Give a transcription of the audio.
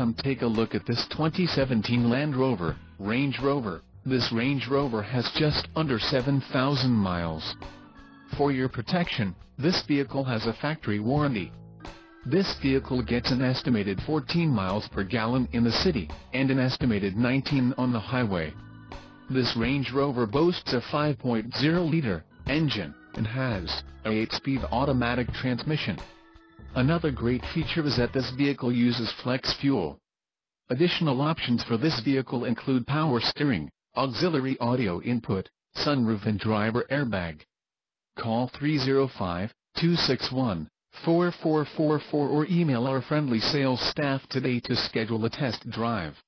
come take a look at this 2017 Land Rover, Range Rover. This Range Rover has just under 7,000 miles. For your protection, this vehicle has a factory warranty. This vehicle gets an estimated 14 miles per gallon in the city, and an estimated 19 on the highway. This Range Rover boasts a 5.0-liter engine, and has a 8-speed automatic transmission. Another great feature is that this vehicle uses flex fuel. Additional options for this vehicle include power steering, auxiliary audio input, sunroof and driver airbag. Call 305-261-4444 or email our friendly sales staff today to schedule a test drive.